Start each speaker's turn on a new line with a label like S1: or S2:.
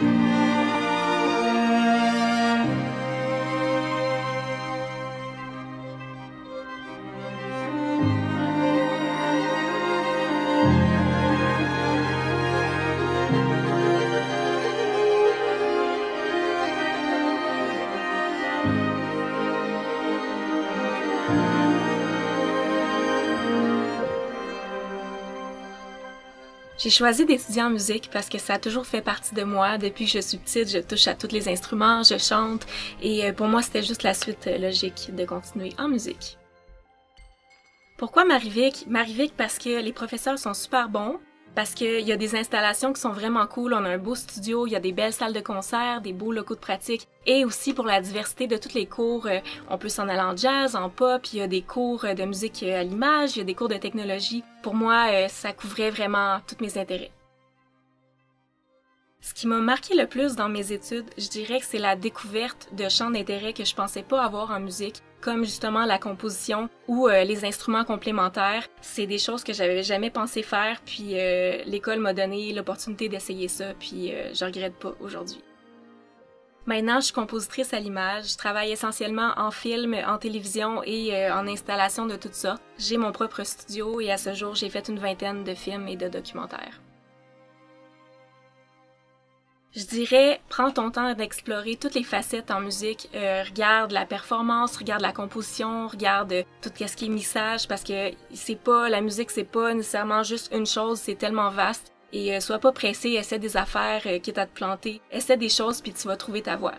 S1: Música J'ai choisi d'étudier en musique parce que ça a toujours fait partie de moi. Depuis que je suis petite, je touche à tous les instruments, je chante et euh, pour moi c'était juste la suite euh, logique de continuer en musique. Pourquoi Marivic? Marivic parce que les professeurs sont super bons, parce qu'il y a des installations qui sont vraiment cool. On a un beau studio, il y a des belles salles de concert, des beaux locaux de pratique. Et aussi pour la diversité de tous les cours, euh, on peut s'en aller en jazz, en pop, il y a des cours de musique à l'image, il y a des cours de technologie. Pour moi, euh, ça couvrait vraiment tous mes intérêts. Ce qui m'a marqué le plus dans mes études, je dirais que c'est la découverte de champs d'intérêt que je pensais pas avoir en musique, comme justement la composition ou euh, les instruments complémentaires. C'est des choses que j'avais jamais pensé faire, puis euh, l'école m'a donné l'opportunité d'essayer ça, puis euh, je regrette pas aujourd'hui. Maintenant, je suis compositrice à l'image. Je travaille essentiellement en film, en télévision et en installation de toutes sortes. J'ai mon propre studio et à ce jour, j'ai fait une vingtaine de films et de documentaires. Je dirais, prends ton temps d'explorer toutes les facettes en musique. Euh, regarde la performance, regarde la composition, regarde tout ce qui est mixage, parce que c'est pas la musique, c'est pas nécessairement juste une chose, c'est tellement vaste. Et euh, sois pas pressé, essaie des affaires, euh, quitte à te planter. Essaie des choses puis tu vas trouver ta voie.